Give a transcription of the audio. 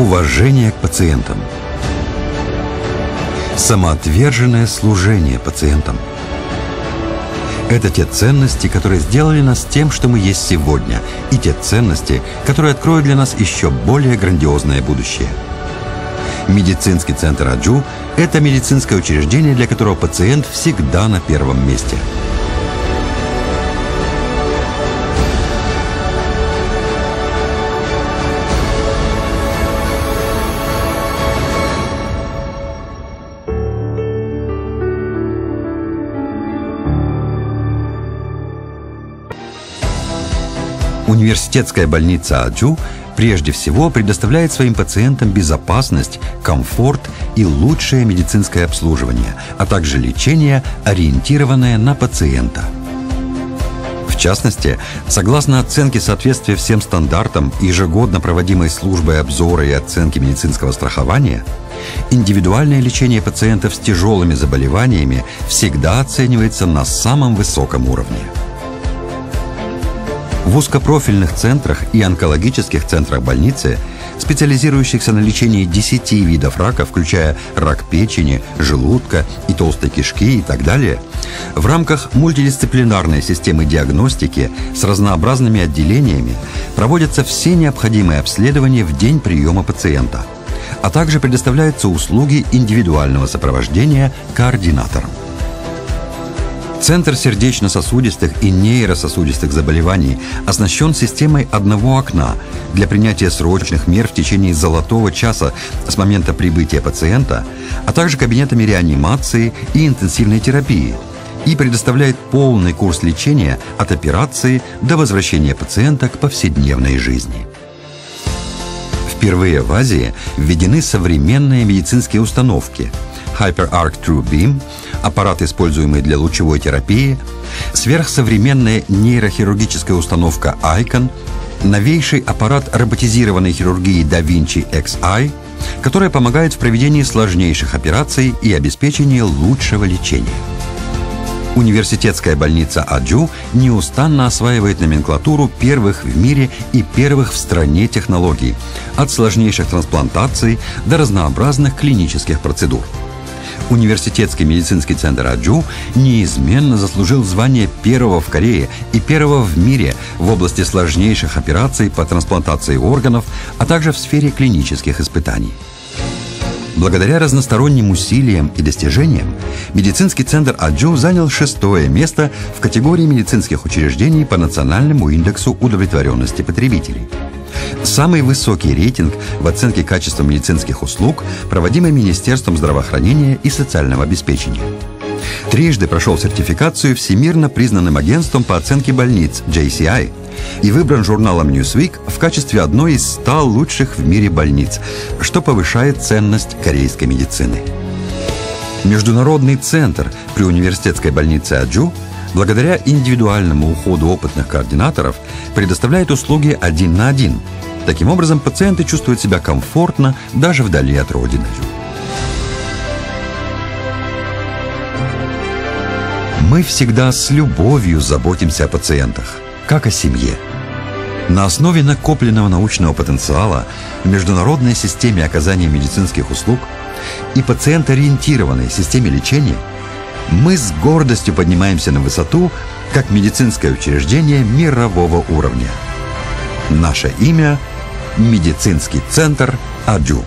Уважение к пациентам. Самоотверженное служение пациентам. Это те ценности, которые сделали нас тем, что мы есть сегодня, и те ценности, которые откроют для нас еще более грандиозное будущее. Медицинский центр Аджу – это медицинское учреждение, для которого пациент всегда на первом месте – Университетская больница Аджу прежде всего предоставляет своим пациентам безопасность, комфорт и лучшее медицинское обслуживание, а также лечение, ориентированное на пациента. В частности, согласно оценке соответствия всем стандартам, ежегодно проводимой службой обзора и оценки медицинского страхования, индивидуальное лечение пациентов с тяжелыми заболеваниями всегда оценивается на самом высоком уровне – в узкопрофильных центрах и онкологических центрах больницы, специализирующихся на лечении 10 видов рака, включая рак печени, желудка и толстой кишки и так далее, в рамках мультидисциплинарной системы диагностики с разнообразными отделениями проводятся все необходимые обследования в день приема пациента, а также предоставляются услуги индивидуального сопровождения координатором. Центр сердечно-сосудистых и нейрососудистых заболеваний оснащен системой одного окна для принятия срочных мер в течение золотого часа с момента прибытия пациента, а также кабинетами реанимации и интенсивной терапии и предоставляет полный курс лечения от операции до возвращения пациента к повседневной жизни. Впервые в Азии введены современные медицинские установки – HyperArc True Beam, аппарат, используемый для лучевой терапии, сверхсовременная нейрохирургическая установка ICON, новейший аппарат роботизированной хирургии Da Vinci XI, которая помогает в проведении сложнейших операций и обеспечении лучшего лечения. Университетская больница Аджу неустанно осваивает номенклатуру первых в мире и первых в стране технологий, от сложнейших трансплантаций до разнообразных клинических процедур – Университетский медицинский центр Аджу неизменно заслужил звание первого в Корее и первого в мире в области сложнейших операций по трансплантации органов, а также в сфере клинических испытаний. Благодаря разносторонним усилиям и достижениям, медицинский центр Аджу занял шестое место в категории медицинских учреждений по национальному индексу удовлетворенности потребителей – Самый высокий рейтинг в оценке качества медицинских услуг, проводимый Министерством здравоохранения и социального обеспечения. Трижды прошел сертификацию всемирно признанным агентством по оценке больниц JCI и выбран журналом Newsweek в качестве одной из 100 лучших в мире больниц, что повышает ценность корейской медицины. Международный центр при университетской больнице Аджу благодаря индивидуальному уходу опытных координаторов предоставляет услуги один на один. Таким образом, пациенты чувствуют себя комфортно даже вдали от родины. Мы всегда с любовью заботимся о пациентах, как о семье. На основе накопленного научного потенциала в международной системе оказания медицинских услуг и пациент-ориентированной системе лечения – мы с гордостью поднимаемся на высоту, как медицинское учреждение мирового уровня. Наше имя – Медицинский центр «Аджу».